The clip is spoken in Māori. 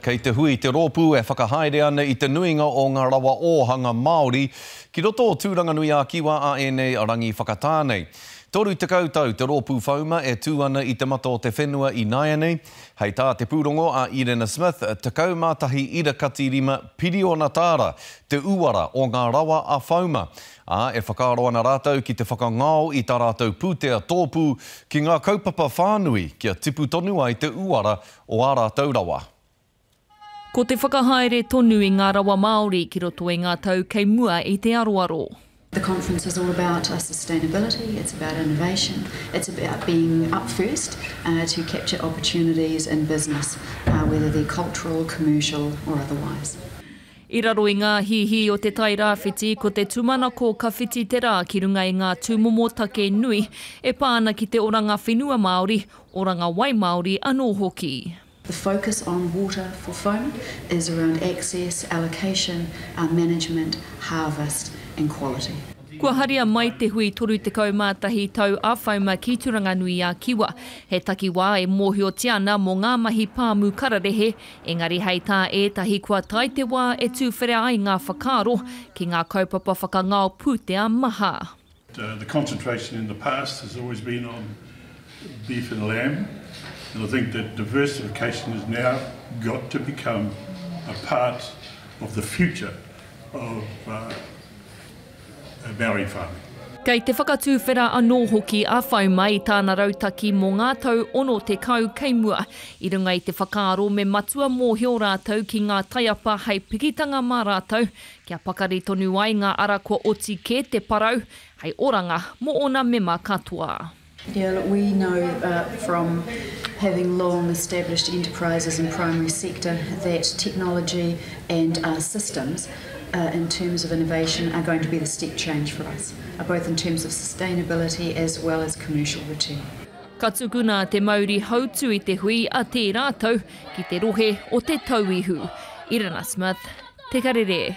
Kei te hui te rōpū e whakahaere ana i te nuinga o ngā rawa ōhanga Māori ki roto o Tūranganui-ā-Kiwa a ēnei rangi whakatā nei. Toru tekau tau te rōpū whauma e tū ana i te mata o te whenua i nāianei, hei tā te pūrongo a Irena Smith, 11 ira kati rima piriona tāra te uara o ngā rawa a whauma, ā, e whakaaro ana rātou ki te whakangao i tā rātou pūtea tōpū ki ngā kaupapa whānui kia tipu tonu ai te uara o ā rātou rawa. Ko te whakahaere tonu i ngā rawa Māori ki roto i ngā tau kei mua i te aroaro. The conference is all about sustainability, it's about innovation, it's about being up first to capture opportunities in business, whether they're cultural, commercial or otherwise. I raro i ngā hīhī o Te Tai Rāwhiti, ko te tūmanako ka whiti te rā ki runga i ngā tūmomo take nui e pā ana ki te oranga whenua Māori, oranga wai māori anō hoki. The focus on water for whon is around access, allocation, management, harvest and quality. Kua haria mai te hui 31 tau a Whauma ki Turanganui-a-Kiwa. He takiwā e mōhiotia ana mō ngā mahi pāmu kararehe, engari hei tā ētahi kua tae te wā e tūwherea ai ngā whakaaro ki ngā kaupapa whakangao pūtea maha. The concentration in the past has always been on beef and lamb and I think that diversification has now got to become a part of the future of Maori farming. Kei te whakatuwhera anō hoki a Whauma i tāna rautaki mō ngā tau 60 kei mua. I runga i te whakaaro me matua mōhio rātou ki ngā taiapa hei pikitanga mā rātou kia pakari tonu ai ngā ara kua oti kē te parau hei oranga mō ōna mema katoa. Yeah, look, we know from having long established enterprises in primary sector that technology and our systems in terms of innovation are going to be the step change for us, both in terms of sustainability as well as commercial return. Ka tukuna te mauri hautū i te hui a tērā tau, ki te rohe o Te Tauihu. Irina Smith, Te Karere.